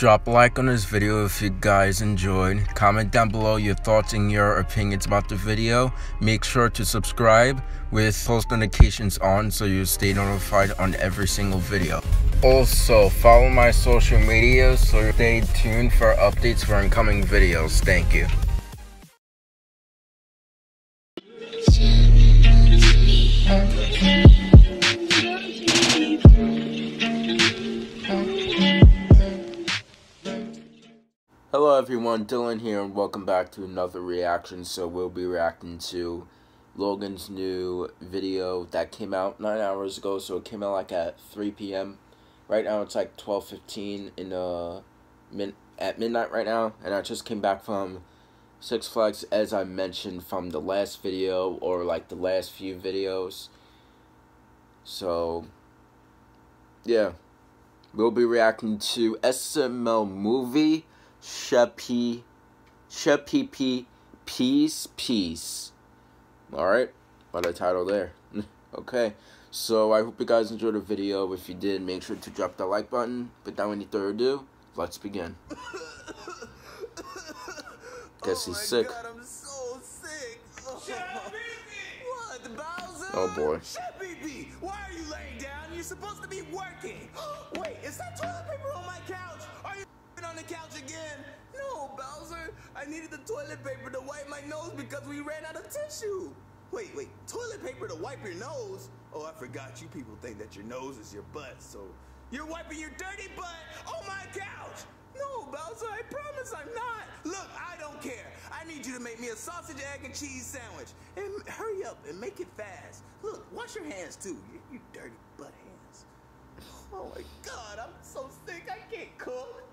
Drop a like on this video if you guys enjoyed. Comment down below your thoughts and your opinions about the video. Make sure to subscribe with post notifications on so you stay notified on every single video. Also, follow my social media so stay tuned for updates for incoming videos. Thank you. Everyone, Dylan here and welcome back to another reaction. So we'll be reacting to Logan's new video that came out 9 hours ago. So it came out like at 3 p.m. Right now it's like 12.15 in uh, min at midnight right now. And I just came back from Six Flags as I mentioned from the last video or like the last few videos. So, yeah. We'll be reacting to SML movie Sheppy, Sheppy Peace, Peace. Alright, by the title there. okay, so I hope you guys enjoyed the video. If you did, make sure to drop that like button. Without any further ado, let's begin. Guess he's oh sick. God, I'm so sick. Oh. What, Bowser? Oh boy. Chef Pee Pee, why are you laying down? You're supposed to be working. Wait, is that toilet paper on my couch? Are you on the couch again? No, Bowser. I needed the toilet paper to wipe my nose because we ran out of tissue. Wait, wait, toilet paper to wipe your nose? Oh, I forgot. You people think that your nose is your butt, so you're wiping your dirty butt on my couch. No, Bowser, I promise I'm not. Look, I don't care. I need you to make me a sausage, egg, and cheese sandwich. And hurry up and make it fast. Look, wash your hands too. You, you dirty butt hands. Oh my god, I'm so sick I can't cook.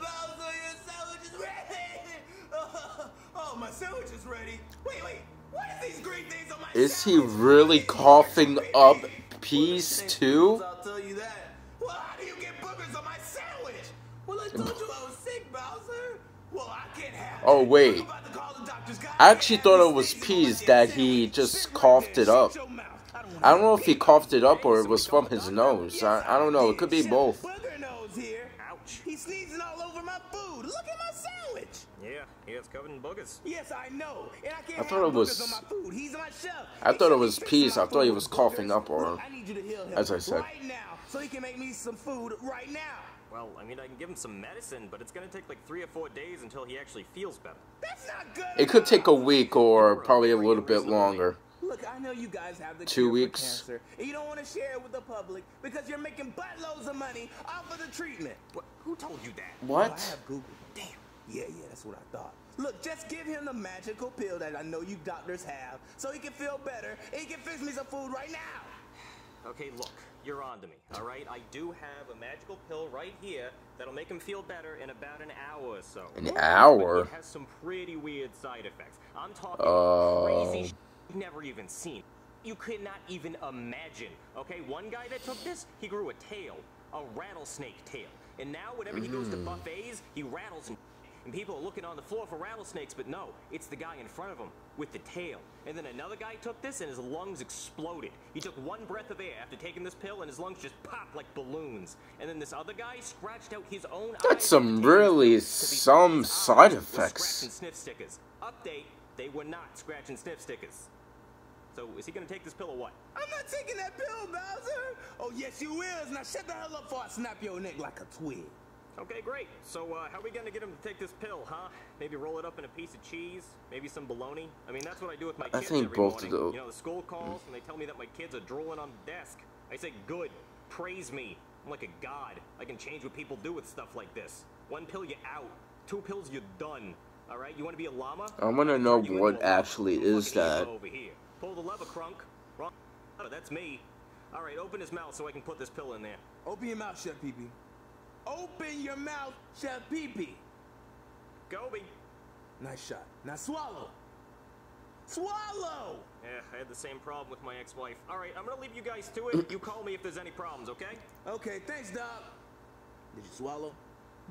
Bowser, your sandwich is ready. oh, my sandwich is ready. Wait, wait. What is these green things on my Is he really coughing up peace too? I'll tell you that. Well, how do you get boogers on my sandwich? Well, I told you I was sick, Bowser. Well, I can't have Oh, wait. I'm about to call the doctors. God I actually thought it was peas that he just coughed it up. Shut your mouth. I don't know if he coughed it up or it. it was from his nose. I, I don't know. It could be both. Booger nose here. Ouch. He's sneezing all over my food. Look at my sandwich. Yeah, he is covered in boogers. Yes, I know. And I can't I thought have it was- boogers on my food. He's my chef. I thought it was fixing peas. I thought he was coughing up or- Look, I need you to heal him as I said. right now so he can make me some food right now. Well, I mean, I can give him some medicine, but it's gonna take like three or four days until he actually feels better. That's not good. It could take a week or probably a little bit longer. Look, I know you guys have the Two cure weeks. for cancer, and you don't want to share it with the public because you're making buttloads of money off of the treatment. What? Who told you that? Oh, well, I What? have Google. Damn. Yeah, yeah, that's what I thought. Look, just give him the magical pill that I know you doctors have, so he can feel better and he can fix me some food right now. Okay, look, you're on to me, all right? I do have a magical pill right here that'll make him feel better in about an hour or so. An But hour? It has some pretty weird side effects. I'm talking Oh. crazy sh- you've never even seen. You could not even imagine. Okay, one guy that took this, he grew a tail, a rattlesnake tail. And now whenever he goes to Mm. buffets, he rattles and and people are looking on the floor for rattlesnakes, but no, it's the guy in front of him with the tail. And then another guy took this and his lungs exploded. He took one breath of air after taking this pill and his lungs just popped like balloons. And then this other guy scratched out his own eyes That's some after taking this really pill 'cause he thought some side effects. Scratch and sniff stickers. Update, they were not scratch and sniff stickers. So is he gonna take this pill or what? I'm not taking that pill, Bowser. Oh, yes, you is. Now shut the hell up before I snap your neck like a twig. Okay, great. So, uh, how are we gonna get him to take this pill, huh? Maybe roll it up in a piece of cheese? Maybe some bologna? I mean, that's what I do with my I kids think every both of morning. those- You know, the school calls and they tell me that my kids are drooling on the desk. I say, good. Praise me. I'm like a god. I can change what people do with stuff like this. One pill, you're out. Two pills, you're done. All right? You want to be a llama? I wanna know what a llama. actually is that. Over here. Pull the lever, Kronk. Wrong. Oh, that's me. All right, open his mouth so I can put this pill in there. Open your mouth, Chef Pee Pee. Open your mouth, Chef Pee Pee. Gobi. Nice shot. Now swallow. Swallow! Yeah, I had the same problem with my ex-wife. All right, I'm gonna leave you guys to it. You call me if there's any problems, okay? Okay, thanks, Doc. Did you swallow?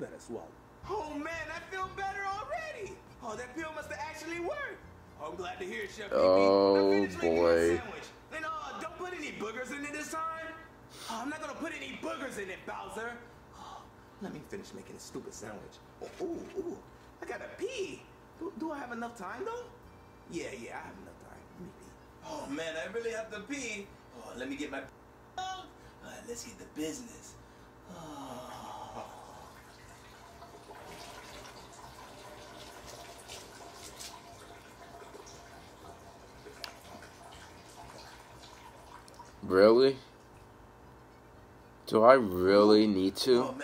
Better swallow. Oh man, I feel better already. Oh, that pill must have actually worked. Oh, I'm glad to hear it, Chef. Oh, finish licking that boy. And uh, don't put any boogers in it this Oh, I'm not gonna put any boogers in it, Bowser. Oh, let me finish making this stupid sandwich. Oh, ooh, ooh, I gotta pee. Do, do I have enough time though? Yeah, yeah, I have enough time. Let me pee. Oh man, I really have to pee. Oh, let me get my. Right, let's get the business. Oh. Really? Do I really need to? Oh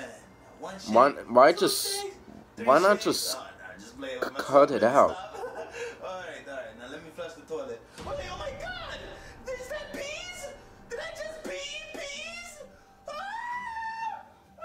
Why- why two just- three why not just Oh, nah, just play c- cut it out? all right, all right. Now let me flush the toilet. Wait, oh my God! Is that peas? Did I just pee peas? Ah! Ah!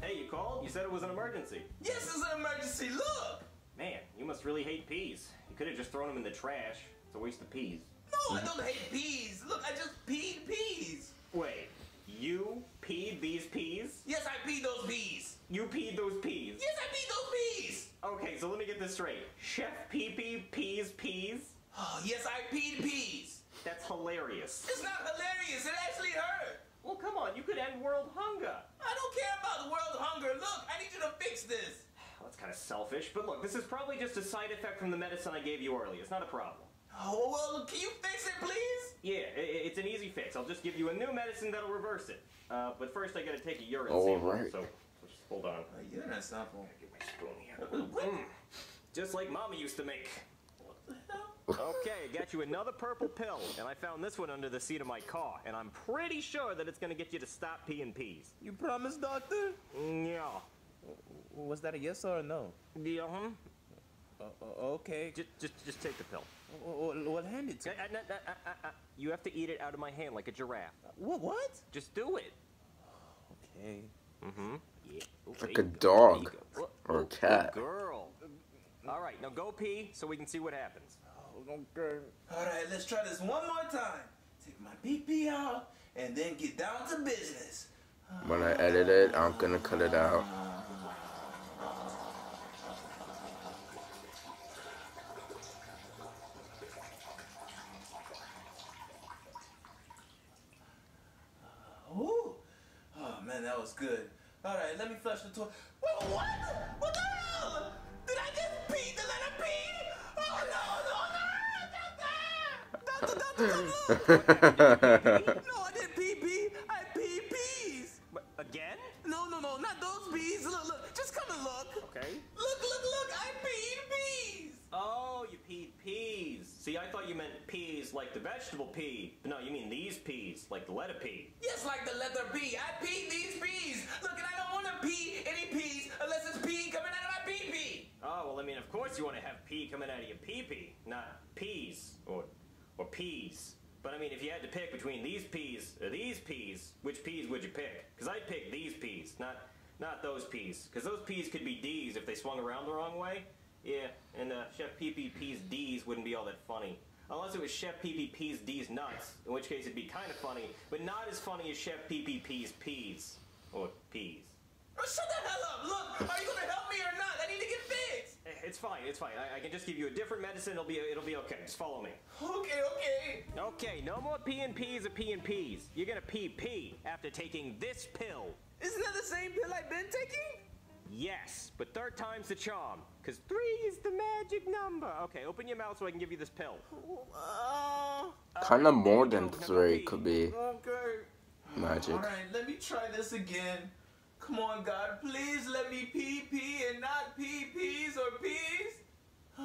Hey, you called? You said it was an emergency. Yes, it's an emergency. Look. Man, you must really hate peas. You could have just thrown them in the trash. It's a waste of peas. No, I don't hate peas. Look, I just peed peas. Wait, you peed these peas? Yes, I peed those peas. You peed those peas? Yes, I peed those peas. Okay, so let me get this straight. Chef Pee Pee peas peas? Oh, yes, I peed peas. That's hilarious. It's not hilarious. It actually hurt. Well, come on, you could end world hunger. I don't care about world hunger. Look, I need you to fix this. Well, that's kind of selfish, but look, this is probably just a side effect from the medicine I gave you earlier. It's not a problem. Oh, well, can you fix it, please? Yeah, i- i- it's an easy fix. I'll just give you a new medicine that'll reverse it. Uh, but first, I gotta take a urine All sample. right. So, so just hold on. You're not sample. Get my spoon here. Mm. Just like Mama used to make. What the hell? Okay, I got you another purple pill, and I found this one under the seat of my car, and I'm pretty sure that it's gonna get you to stop peeing peas. You promise, doctor? Yeah. Was that a yes or a no? Yeah, huh? Uh, okay. Just, just, just take the pill. What, what hand it Uh, uh, uh, uh, uh, You have to eat it out of my hand like a giraffe. What? What? Just do it. Okay. Mm-hmm. Yeah. Oh, Like a go. dog There you go. Oh, or a oh, cat. girl. All right, now go pee so we can see what happens. Okay. All right, let's try this one more time. Take my pee pee out and then get down to business. When I edit it, I'm gonna cut it out. Ooh. Oh man, that was good. All right, let me flush the toilet. What? What the hell? Did I just pee the letter P? Oh no, no, no! Doctor, doctor, doctor! no, I didn't pee pee. I pee. What, again? No, no, no, not those peas. Look, look, just come and look. Okay. Look, look, look! I peed peas. Oh, you peed peas. See, I thought you meant peas like the vegetable pea. But no, you mean these peas, like the letter P. coming out of your pee pee, not peas or or peas. But I mean, if you had to pick between these peas or these peas, which peas would you pick? Because I'd pick these peas, not not those peas. Because those peas could be D's if they swung around the wrong way. Yeah, and uh, Chef Pee D's wouldn't be all that funny. Unless it was Chef Pee D's nuts, in which case it'd be kind of funny, but not as funny as Chef Pee peas. Or peas. Oh, shut the hell up. Look, are you to help me or not? I need to get fixed. It's fine, it's fine. I, I can just give you a different medicine, it'll be it'll be okay. Just follow me. Okay, okay. Okay, no more P and P's or P and P's. You're gonna pee pee after taking this pill. Isn't that the same pill I've been taking? Yes, but third time's the charm. Cause three is the magic number. Okay, open your mouth so I can give you this pill. Uh, Kinda more than go. Now go three could be okay. magic. All right, let me try this again. Come on, God, please let me pee pee and not pee peas or peas.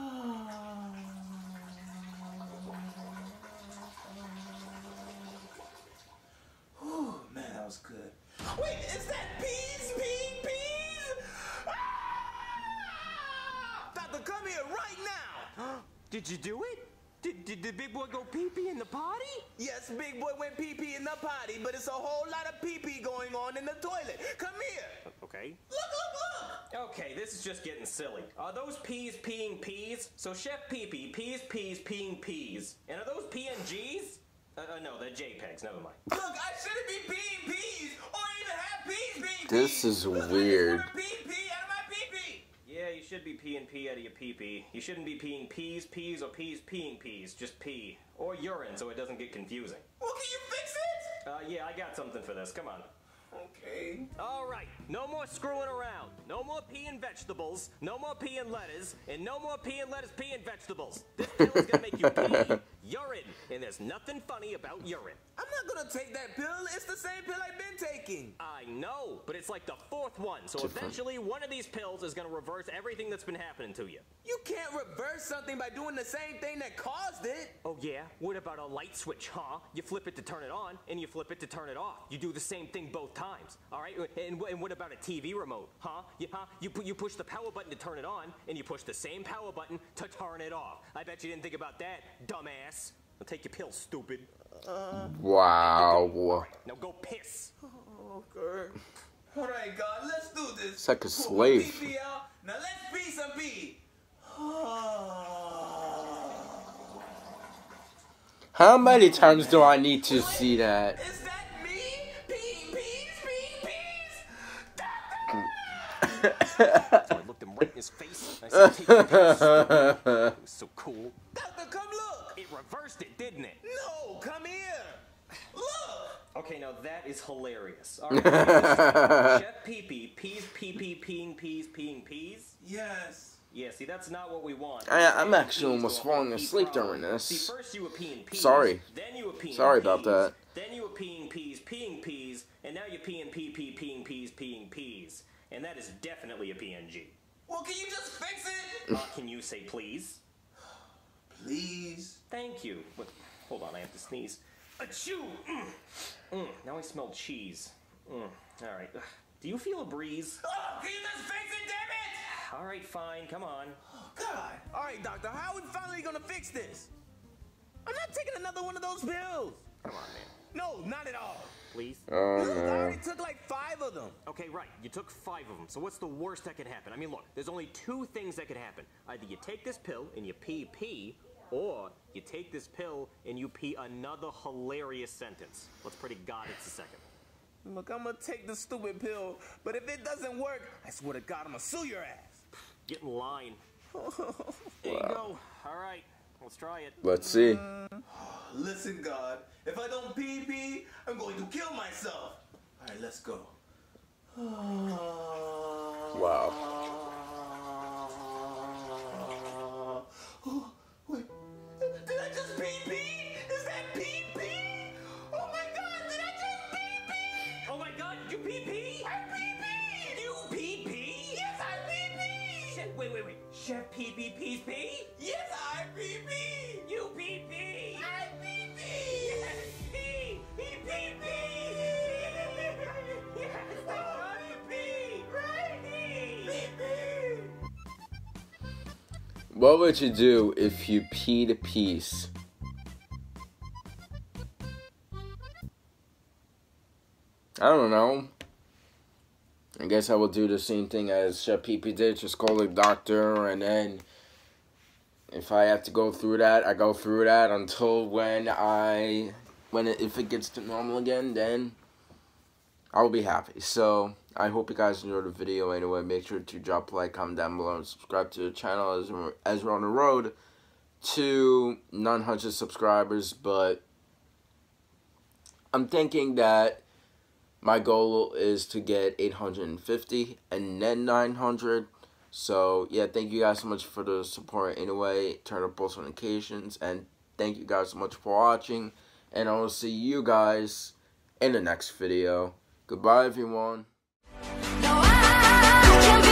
Whew, man, that was good. Wait, is that peas, peas, peas? Ah! Doctor, come here right now. Did you do it? Did, did the big boy go pee pee in the potty? Yes, big boy went pee pee in the potty, but it's a whole lot of pee pee going on in the toilet. Come here. Okay. Look, look, look. Okay, this is just getting silly. Are those peas peeing peas? So Chef Pee Pee peas peas peeing peas. And are those PNGs? Uh, uh, no, they're JPEGs. Never mind. Look, I shouldn't be peeing peas or even have peas being This is Look, weird. I just wanna pee pee out of my pee pee. Yeah, you should be peeing pee out of your pee pee. You shouldn't be peeing peas, peas, or peas peeing peas. Just pee. Or urine so it doesn't get confusing. Well, can you fix it? Uh, yeah, I got something for this. Come on. Okay. All right, no more screwing around. No more peeing vegetables, no more peeing lettuce, and no more peeing lettuce, peeing vegetables. This pill is gonna make you pee urine, and there's nothing funny about urine. I'm not gonna take that pill. It's the same pill I've been taking. I know, but it's like the fourth one, so Different. eventually one of these pills is gonna reverse everything that's been happening to you. You can't reverse something by doing the same thing that caused it. Oh yeah? What about a light switch, huh? You flip it to turn it on, and you flip it to turn it off. You do the same thing both times, all right? And, and what about a TV remote, huh? You, huh? You, pu- you push the power button to turn it on, and you push the same power button to turn it off. I bet you didn't think about that, dumbass. Now take your pill, stupid. Wow. Now go piss. Oh, okay. All right, God, let's do this. It's like a slave. my pee-pee out. Now let's pee some pee. How many times do I need to see that? Is So I looked him right in his face. and I said, take your pill. It was so cool. Doctor, come look. It reversed it, didn't it? No, come here. Look. Okay, now that is hilarious. All right, Chef Pee Pee peas, pee pee, peeing peas, peeing peas. Yes. Yeah, see, that's not what we want. I- I'm actually almost falling asleep problem. during this. See, first you were peeing peas. Sorry. Then you were peeing Sorry peas, about that. Then you were peeing peas, peeing peas, and now you're peeing pee pee, peeing peas, peeing peas. And that is definitely a PNG. Well, can you just fix it? Uh, can you say please? Please. Thank you. What, hold on, I have to sneeze. Achoo! Mm. Mm, now I smell cheese. Mm. All right. Do you feel a breeze? Oh, can you just fix it, damn it? All right, fine. Come on. God. All right, doctor, how are we finally gonna fix this? I'm not taking another one of those pills. Come on, man. No, not at all. Please. Oh Look, I already took like five of them. Okay, right. You took five of them. So what's the worst that could happen? I mean, look, there's only two things that could happen. Either you take this pill and you pee pee, or you take this pill and you pee another hilarious sentence. Let's pray to God it's the second. Look, I'm gonna take the stupid pill, but if it doesn't work, I swear to God, I'm gonna sue your ass. Get in line. There you go. All right. Let's try it. Let's see. Mm. Listen, God, if I don't pee pee, I'm going to kill myself. All right, let's go. Wow. What would you do if you peed a piece? I don't know. I guess I will do the same thing as Chef did. Just call the doctor, and then if I have to go through that, I go through that until when I, when it, if it gets to normal again, then I will be happy. So I hope you guys enjoyed the video. Anyway, make sure to drop a like, comment down below, and subscribe to the channel as we're, as we're on the road to 900 subscribers. But I'm thinking that my goal is to get 850 and then 900. So yeah, thank you guys so much for the support. Anyway, turn on post notifications, and thank you guys so much for watching. And I will see you guys in the next video. Goodbye, everyone. I can't